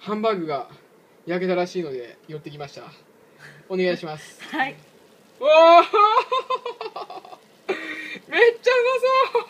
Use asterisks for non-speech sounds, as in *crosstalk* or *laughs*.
ハンバーグが焼けたらしいので寄ってきました。お願いします。はい。わあ *laughs* めっちゃうまそう！